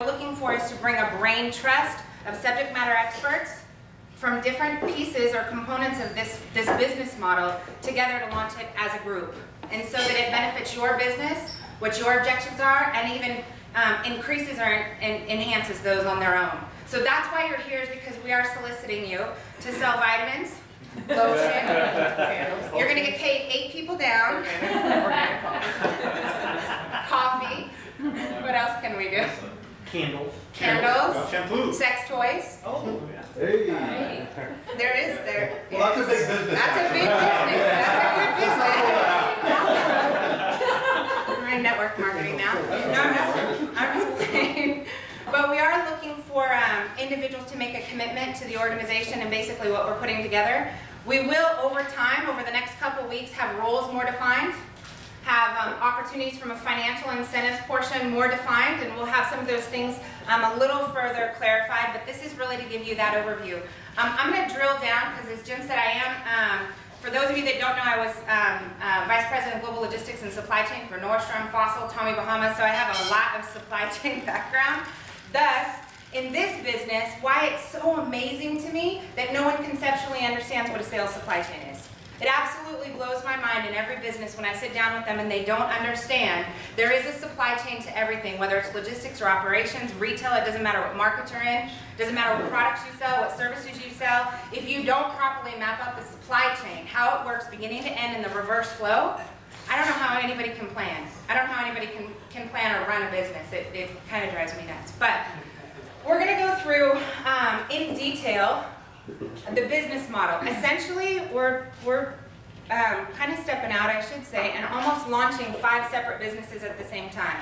we're looking for is to bring a brain trust of subject matter experts from different pieces or components of this, this business model together to launch it as a group. And so that it benefits your business, what your objectives are, and even um, increases or en enhances those on their own. So that's why you're here is because we are soliciting you to sell vitamins, lotion. You're going to get paid eight people down. Coffee. What else can we do? Candles. Candles. Shampoo. Sex toys. Oh, Hey. There is there. Well, that's a big business. That's a big actually. business. That's a good business. We're in network marketing now. No, I'm just, I'm just playing. But we are looking for um, individuals to make a commitment to the organization and basically what we're putting together. We will, over time, over the next couple weeks, have roles more defined, have um, opportunities from a financial incentives portion more defined, and we'll have some of those things um, a little further clarified, but this is really to give you that overview. Um, I'm going to drill down, because as Jim said, I am, um, for those of you that don't know, I was um, uh, Vice President of Global Logistics and Supply Chain for Nordstrom, Fossil, Tommy Bahama, so I have a lot of supply chain background. Thus, in this business, why it's so amazing to me that no one conceptually understands what a sales supply chain is. It absolutely blows my mind in every business when I sit down with them and they don't understand there is a supply chain to everything, whether it's logistics or operations, retail, it doesn't matter what market you're in, doesn't matter what products you sell, what services you sell. If you don't properly map out the supply chain, how it works beginning to end in the reverse flow, I don't know how anybody can plan. I don't know how anybody can, can plan or run a business. It, it kind of drives me nuts. But we're going to go through um, in detail the business model. Essentially, we're, we're um, kind of stepping out, I should say, and almost launching five separate businesses at the same time.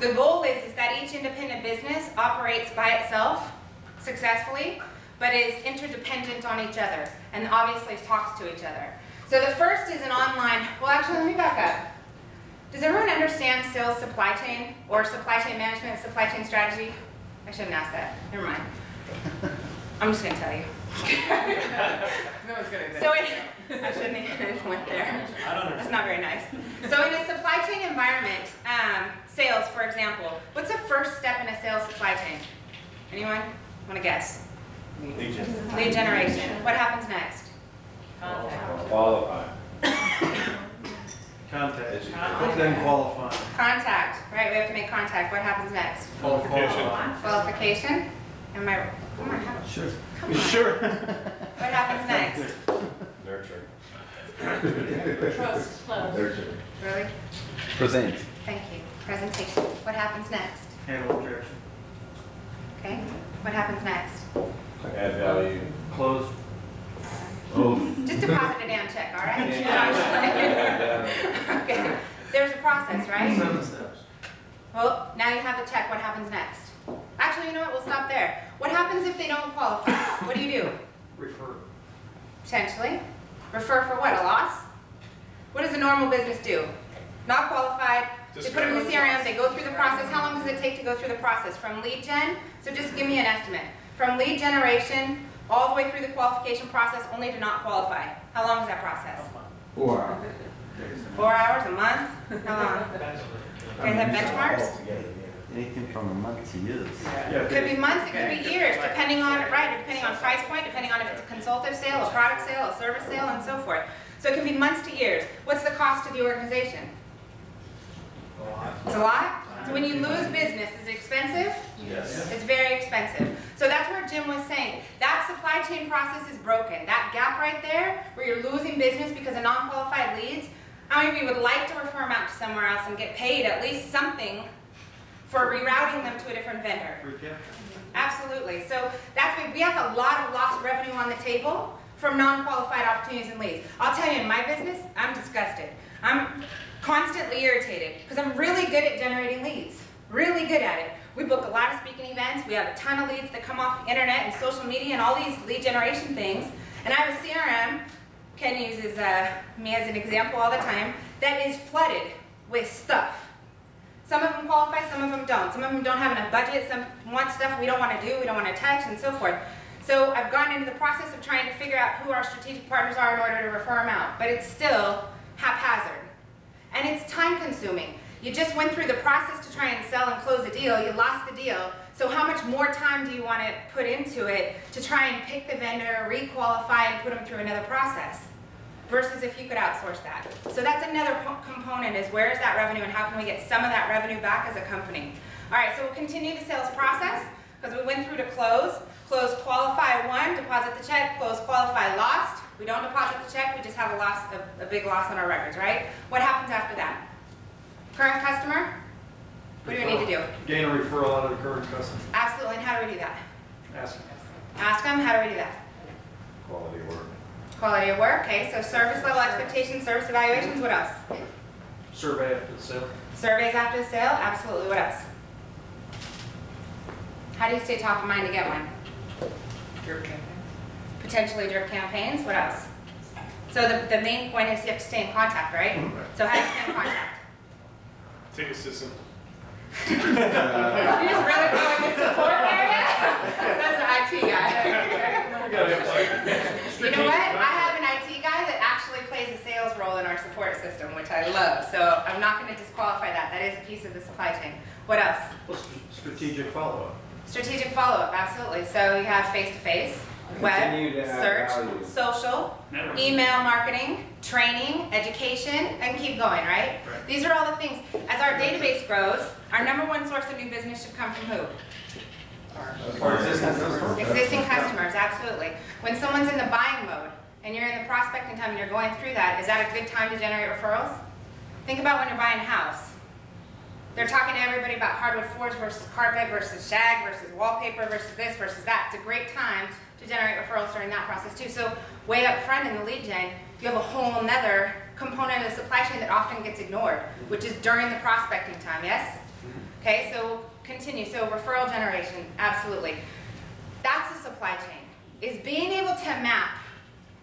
The goal is, is that each independent business operates by itself successfully, but is interdependent on each other, and obviously talks to each other. So the first is an online, well actually let me back up. Does everyone understand sales supply chain, or supply chain management, supply chain strategy? I shouldn't ask that, never mind. I'm just gonna tell you. No one's gonna So it, I shouldn't have went there. I don't That's not very nice. So in a supply chain environment, um, sales, for example, what's the first step in a sales supply chain? Anyone want to guess? Legion. Lead generation. What happens next? Qualify. Contact. Then qualify. Contact, right? We have to make contact. What happens next? Qualification. Qualification. Am I? Come on, how- Sure. come on. Sure. What happens next? Nurture. Trust, flow. Nurture. Really? Present. Thank you. Presentation. What happens next? Handle objection. Okay. What happens next? Add value. Close. Oh. Just deposit a damn check, all right? Okay. There's a process, right? Seven steps. Well, now you have the check, what happens next? Actually, you know what, we'll stop there. What happens if they don't qualify? What do you do? Refer. Potentially. Refer for what, a loss? What does a normal business do? Not qualified, they put them in the CRM, they go through the process. How long does it take to go through the process? From lead gen, so just give me an estimate. From lead generation, all the way through the qualification process, only to not qualify. How long is that process? Wow. Four hours, a month? How long? You guys have benchmarks? Anything from a month to years. It could be months, it could be years, depending on, right, depending on price point, depending on if it's a consultative sale, a product sale, a service sale, and so forth. So it can be months to years. What's the cost to the organization? It's a lot? So when you lose business, is it expensive? Yes. It's very expensive. So that's where Jim was saying, that supply chain process is broken. That gap right there, where you're losing business because of non-qualified leads, how many of you would like to refer them out to somewhere else and get paid at least something for rerouting them to a different vendor? Absolutely. So that's why we have a lot of lost revenue on the table from non-qualified opportunities and leads. I'll tell you, in my business, I'm disgusted. I'm constantly irritated because I'm really good at generating leads. Really good at it. We book a lot of speaking events. We have a ton of leads that come off the internet and social media and all these lead generation things. And I have a CRM, Ken uses uh, me as an example all the time, that is flooded with stuff. Some of them qualify, some of them don't. Some of them don't have enough budget, some want stuff we don't want to do, we don't want to touch, and so forth. So I've gone into the process of trying to figure out who our strategic partners are in order to refer them out, but it's still haphazard. And it's time consuming. You just went through the process to try and sell and close a deal, you lost the deal. So how much more time do you want to put into it to try and pick the vendor, requalify, and put them through another process? Versus if you could outsource that. So that's another po- component is where is that revenue and how can we get some of that revenue back as a company? All right, so we'll continue the sales process because we went through to close. Close qualify one, deposit the check, close qualify lost. We don't deposit the check, we just have a loss, a, a big loss on our records, right? What happens after that? Current customer? What do we need to do? Gain a referral out of the current customer. Absolutely, and how do we do that? Ask. Them. Ask them, how do we do that? Quality work. Quality of work, okay, so service level expectations, service evaluations, what else? Survey after the sale. Surveys after the sale, absolutely, what else? How do you stay top of mind to get one? Drip campaign. Potentially drip campaigns, what else? So the, the main point is you have to stay in contact, right? Mm-hmm. So how do you stay in contact? Take a system. You just really go in the support area? That's an IT guy. We gotta have like. You know what? I have an IT guy that actually plays a sales role in our support system, which I love, so I'm not gonna disqualify that, that is a piece of the supply chain. What else? Well, st- Strategic follow-up. Strategic follow-up, absolutely. So you have face-to-face, Continue to web, search, value. social, email marketing, training, education, and keep going, right? Right. These are all the things. As our database grows, our number one source of new business should come from who? Or existing customers. Existing customers, absolutely. When someone's in the buying mode and you're in the prospecting time and you're going through that, is that a good time to generate referrals? Think about when you're buying a house. They're talking to everybody about hardwood floors versus carpet versus shag versus wallpaper versus this versus that. It's a great time to generate referrals during that process too. So way up front in the lead gen, you have a whole nother component of the supply chain that often gets ignored, which is during the prospecting time, yes? Okay, so continue. So referral generation, absolutely. That's the supply chain, is being able to map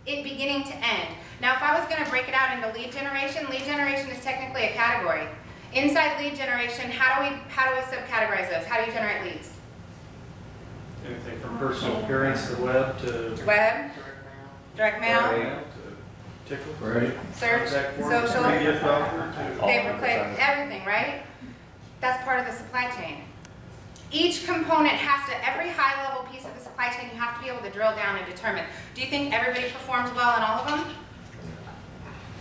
it beginning to end. Now, if I was gonna break it out into lead generation, lead generation is technically a category. Inside lead generation, how do we, how do we subcategorize those? How do you generate leads? Anything from personal appearance to web to. Web, direct mail, Right. to Tickle. Right. search, social, media gift offer to. pay per click, everything, right? That's part of the supply chain. Each component has to, every high level piece of the supply chain, you have to be able to drill down and determine. Do you think everybody performs well in all of them?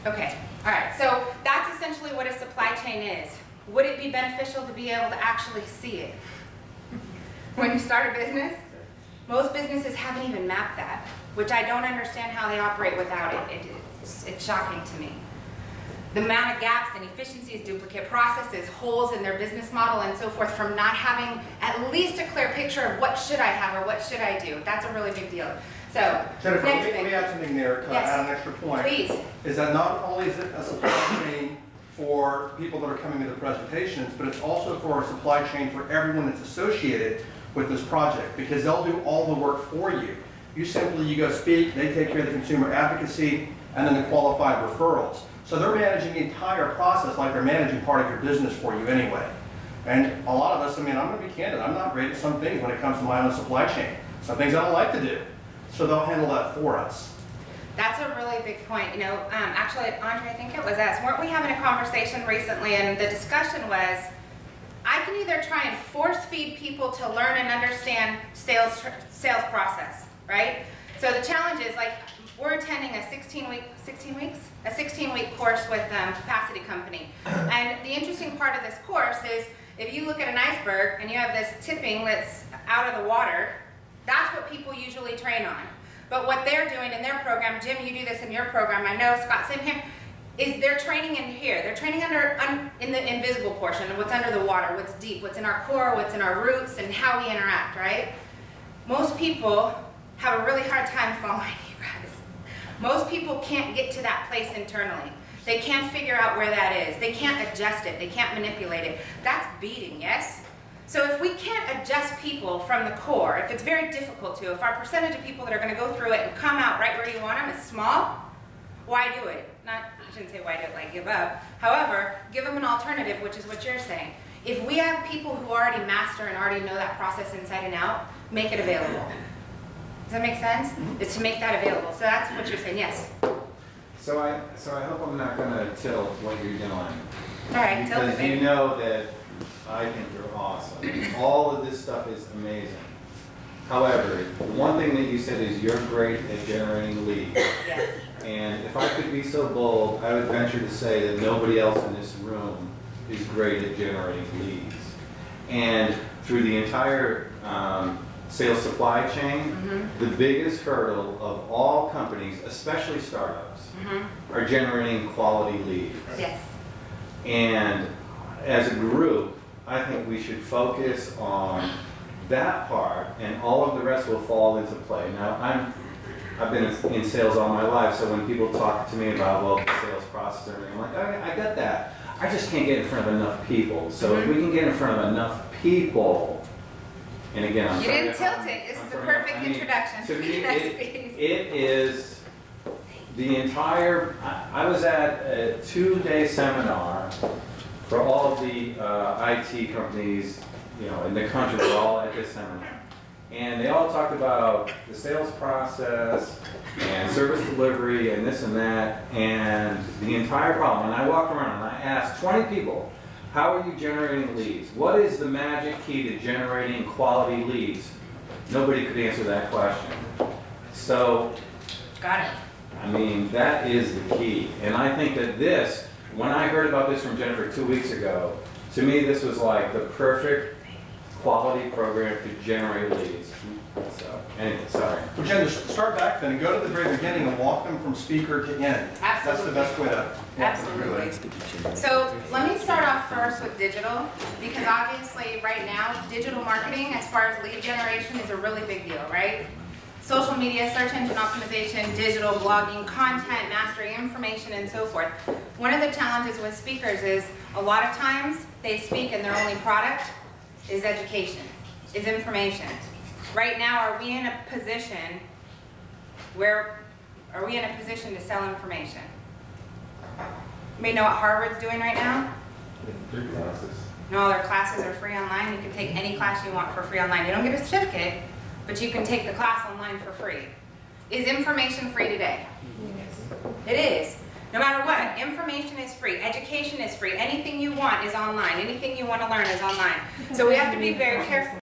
Okay, all right, so that's essentially what a supply chain is. Would it be beneficial to be able to actually see it? When you start a business, most businesses haven't even mapped that, which I don't understand how they operate without it. It- It's, it's shocking to me. The amount of gaps and efficiencies, duplicate processes, holes in their business model and so forth from not having at least a clear picture of what should I have or what should I do. That's a really big deal. So, Jennifer, next let me, let me add something there, to Yes. add an extra point. please. Is that not only is it a supply chain for people that are coming to the presentations, but it's also for a supply chain for everyone that's associated with this project, because they'll do all the work for you. You simply, you go speak, they take care of the consumer advocacy, and then the qualified referrals. So they're managing the entire process like they're managing part of your business for you anyway. And a lot of us, I mean, I'm gonna be candid, I'm not great at some things when it comes to my own supply chain. Some things I don't like to do. So they'll handle that for us. That's a really big point. You know, um, actually, Andre, I think it was us. Weren't we having a conversation recently and the discussion was, I can either try and force feed people to learn and understand sales, sales process, right? So the challenge is like, we're attending a 16 week, 16 weeks? A 16 week course with um, Capacity Company. And the interesting part of this course is, if you look at an iceberg and you have this tipping that's out of the water, that's what people usually train on. But what they're doing in their program, Jim, you do this in your program, I know, Scott, same here, is they're training in here. They're training under, un, in the invisible portion, of what's under the water, what's deep, what's in our core, what's in our roots, and how we interact, right? Most people have a really hard time following. Most people can't get to that place internally. They can't figure out where that is. They can't adjust it. They can't manipulate it. That's beating, yes? So if we can't adjust people from the core, if it's very difficult to, if our percentage of people that are going to go through it and come out right where you want them is small, why do it? Not, I shouldn't say why do it like give up. However, give them an alternative, which is what you're saying. If we have people who already master and already know that process inside and out, make it available. Does that make sense? Is to make that available. So that's what you're saying, yes. So I, so I hope I'm not gonna tilt what you're doing. All right, tilt it, Because you know that I think you're awesome. All of this stuff is amazing. However, the one thing that you said is you're great at generating leads. Yes. And if I could be so bold, I would venture to say that nobody else in this room is great at generating leads. And through the entire um, sales supply chain, Mhm, the biggest hurdle of all companies, especially startups, mhm. are generating quality leads. Yes. And as a group, I think we should focus on that part and all of the rest will fall into play. Now, I'm, I've been in sales all my life, so when people talk to me about, well, the sales process and everything, I'm like, I, I get that. I just can't get in front of enough people. So if we can get in front of enough people, and again, I'm You sorry didn't tilt I'm- it. This I'm is a perfect introduction. to me, Next, it- it is the entire, I I was at a two-day seminar for all of the uh, IT companies, you know, in the country, were all at this seminar. And they all talked about the sales process and service delivery and this and that, and the entire problem. And I walked around and I asked 20 people, how are you generating leads? What is the magic key to generating quality leads? Nobody could answer that question. So Got it. I mean, that is the key. And I think that this, when I heard about this from Jennifer two weeks ago, to me, this was like the perfect quality program to generate leads. So, anyway, sorry. Well, Jen, just start back then and go to the very beginning and walk them from speaker to end. Absolutely. That's the best way to. Walk them through it. Absolutely. So let me start off first with digital, because obviously, right now, digital marketing, as far as lead generation, is a really big deal, right? Social media, search engine optimization, digital blogging, content, mastering information, and so forth. One of the challenges with speakers is, a lot of times, they speak and their only product is education, is information. Right now, are we in a position where, are we in a position to sell information? Anybody know what Harvard's doing right now? Three classes. No, all their classes are free online. You can take any class you want for free online. You don't get a certificate, but you can take the class online for free. Is information free today? Yes. It is. No matter what, information is free, education is free, anything you want is online, anything you want to learn is online. So we have to be very careful.